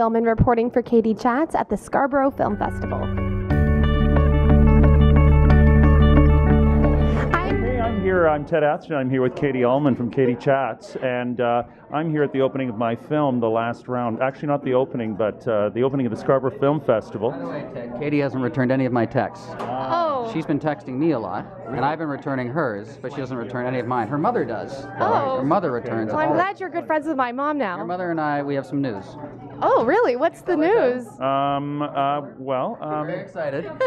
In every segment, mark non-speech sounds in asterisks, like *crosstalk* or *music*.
Katie reporting for Katie Chats at the Scarborough Film Festival. I'm here. I'm Ted Atherton. I'm here with Katie Uhlmann from Katie Chats, and uh, I'm here at the opening of my film, The Last Round. Actually, not the opening, but uh, the opening of the Scarborough Film Festival. Katie hasn't returned any of my texts. Oh. She's been texting me a lot, and I've been returning hers, but she doesn't return any of mine. Her mother does. Oh. Her mother returns. Well, I'm glad you're good friends with my mom Your now. mother and I, we have some news. Oh, really? What's the news? Um, uh, well, um, Very excited. *laughs*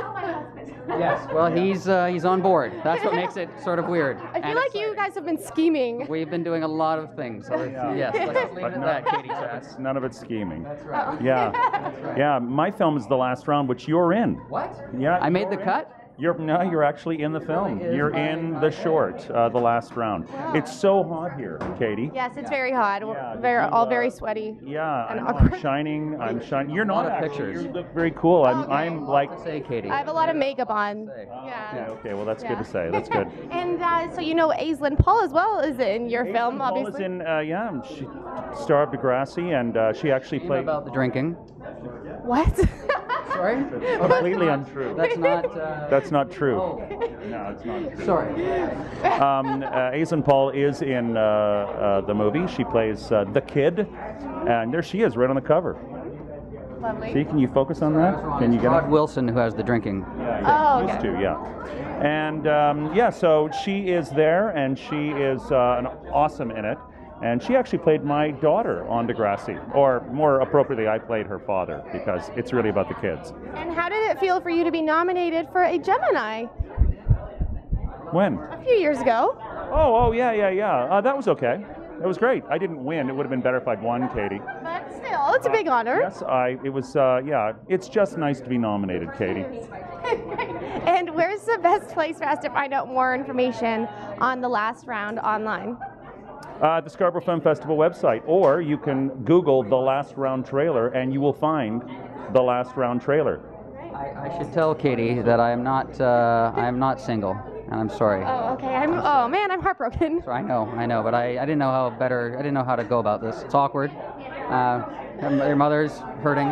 yes. Well, he's uh, he's on board. That's what makes it sort of weird. I feel like you guys have been scheming. We've been doing a lot of things. So yes, let's leave but it at that, Katie Chats. none of it's scheming. That's right. Yeah, yeah. My film is The Last Round, which you're in. What? Yeah, I made the in. cut. You're no, you're actually in the film. is You're my- in the short, uh, The Last Round. It's so hot here, Katie. Yes, it's very hot. Yeah, very, you, all uh, very sweaty. Yeah, And I know, awkward. I'm shining. I'm shining. You're lot not of actually. pictures. You look very cool. I'm. I'm like. to say, Katie. I have a lot of makeup on. Say. Yeah. Yeah, okay, well that's Yeah. good to say. That's good. *laughs* and uh, so you know Aislinn Paul as well is in your film, Paul is in. Uh, yeah, she star of Degrassi, and uh, she actually Shame played. about the drinking. What? *laughs* Sorry. Completely *laughs* untrue. That's not. Uh, That's not true. Oh. No, it's not true. Sorry. Um, uh, Aislinn Paul is in uh, uh, the movie. She plays uh, the kid, and there she is, right on the cover. Lovely. See, can you focus on that? Can you get Rod it? Wilson, who has the drinking. Oh, Used to, yeah. And um, yeah, so she is there, and she is uh, an awesome in it. And she actually played my daughter on Degrassi, or more appropriately, I played her father because it's really about the kids. And how did it feel for you to be nominated for a Gemini When? a few years ago? Oh, oh, yeah, yeah, yeah. Uh, that was okay. It was great. I didn't win. It would have been better if I'd won, Katie. But still, it's a big honor. Yes, I. It was. Uh, yeah, it's just nice to be nominated, Katie. *laughs* and where's the best place for us to find out more information on the last round online? Uh, the Scarborough Film Festival website, or you can Google the last round trailer, and you will find the last round trailer. I, I should tell Katie that I am not. Uh, I am not single, and I'm sorry. Oh, okay. I'm. Oh man, I'm heartbroken. So I know, I know, but I, I didn't know how better. I didn't know how to go about this. It's awkward. Uh, your your mother's hurting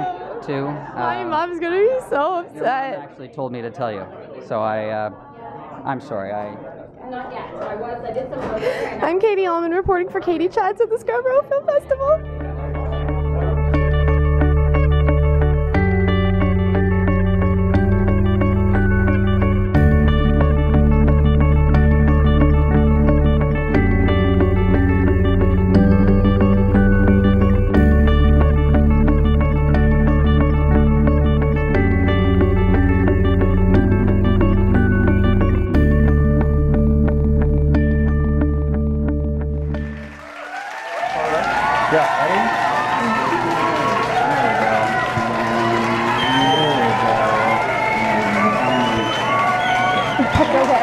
too. Uh, My mom's gonna be so your mom upset. actually told me to tell you, so I. Uh, I'm sorry. I. I'm Katie Uhlmann reporting for Katie Chats at the Scarborough Film Festival. Yeah, ready? Okay.